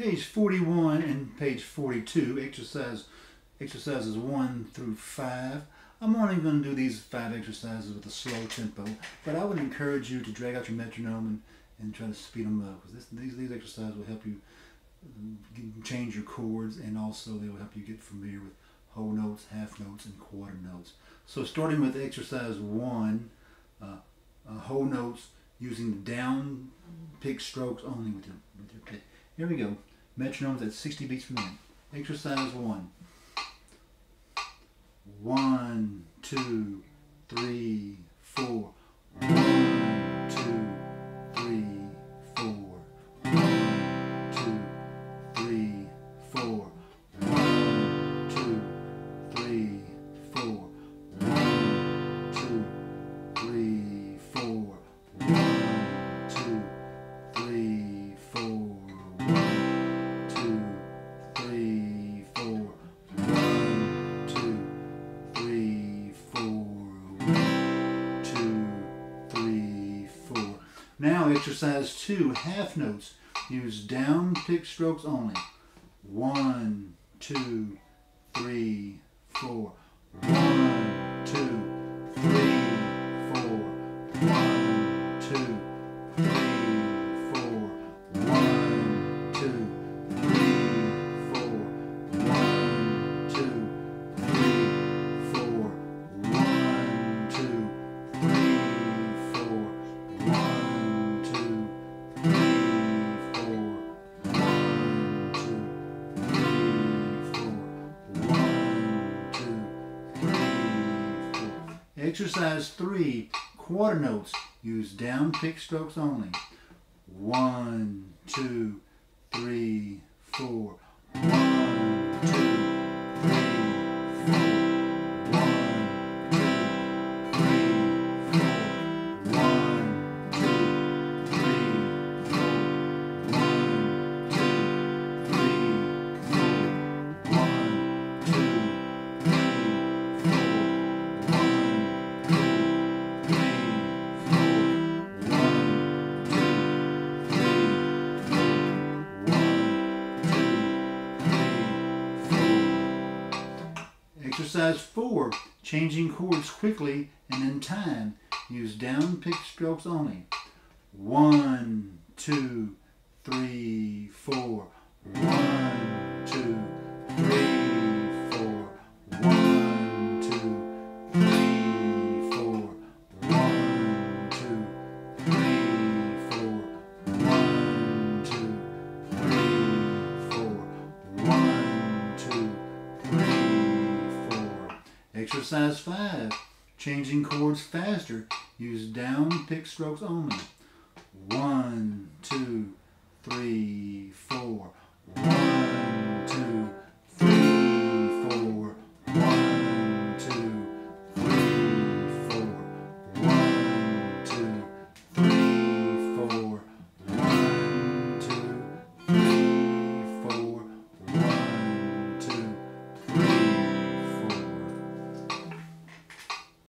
page 41 and page 42, exercise exercises 1 through 5. I'm only going to do these five exercises with a slow tempo, but I would encourage you to drag out your metronome and, and try to speed them up because these, these exercises will help you um, change your chords and also they will help you get familiar with whole notes, half notes, and quarter notes. So starting with exercise 1, uh, uh, whole notes using down pick strokes only with pick. Here we go. Metronomes at 60 beats per minute. Exercise 1. One, two, three, four. Now exercise two, half notes. Use down pick strokes only. One, two, three, four. Exercise three, quarter notes. Use down pick strokes only. One, two, three, four. One, Exercise 4. Changing chords quickly and in time. Use down pick strokes only. One, two, three, four. One, two, three, four. One, two, three, four. One, two, three, Exercise 5. Changing chords faster. Use down pick strokes only. One, two, three, four.